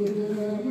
Yeah.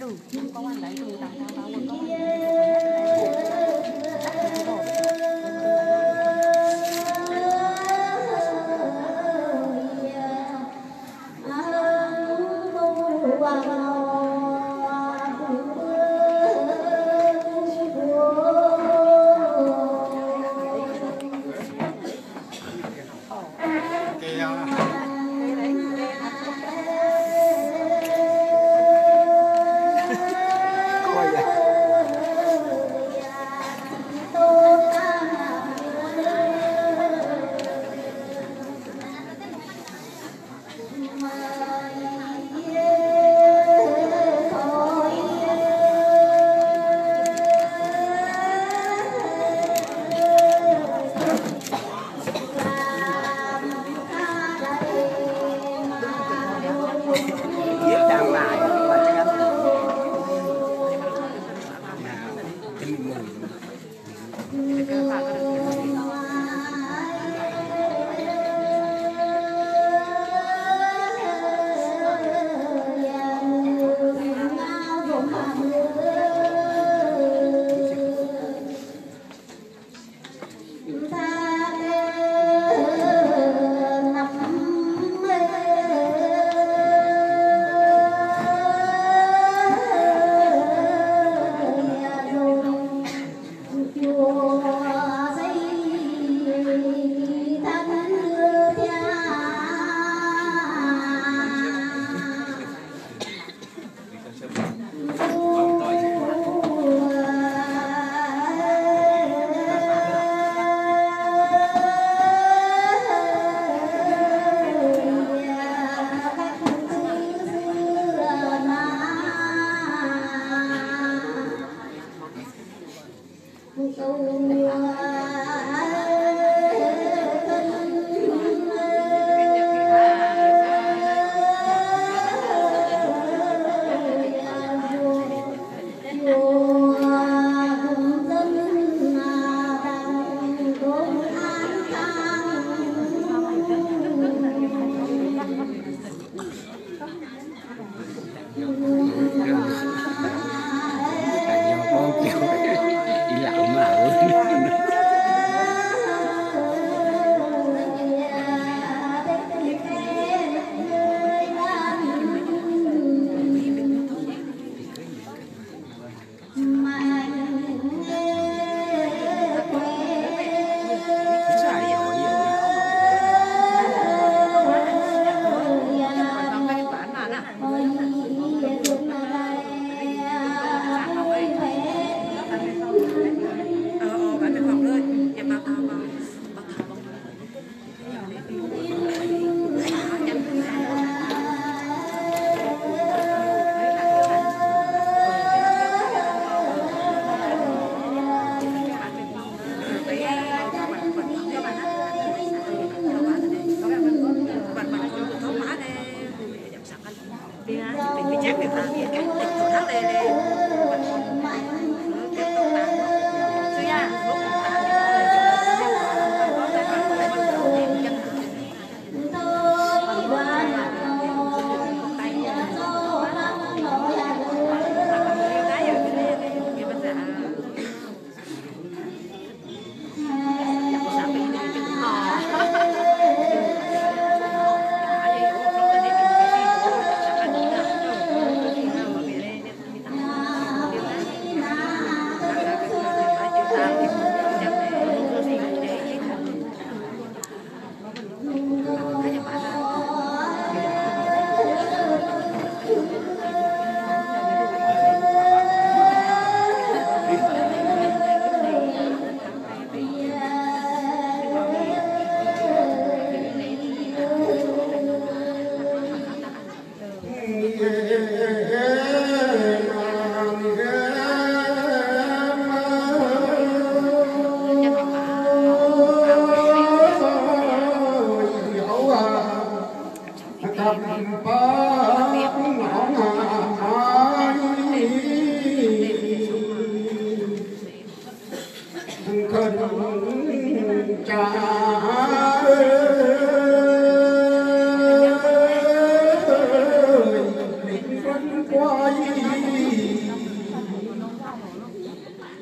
đủ nhưng có bạn đấy thì tặng tao tao một con Okay. Bijak, ya, Mami.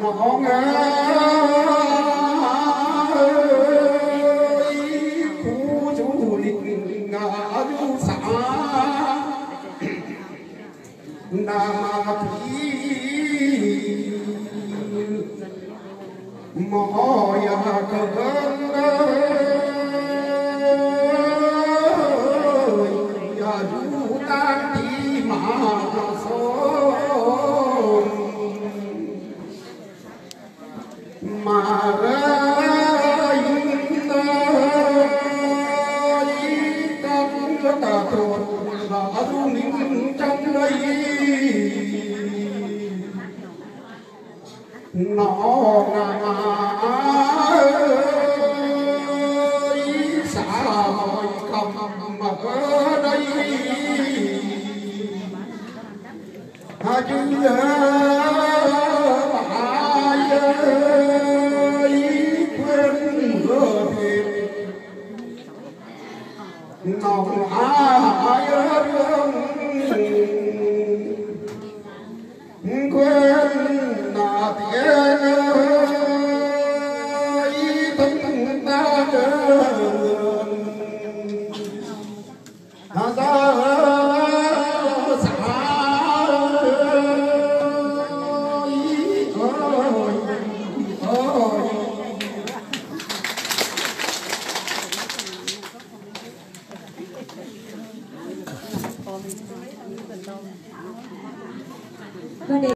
nó nghe khu du lịch ngã du xã. Nam thí moya kaganga No, I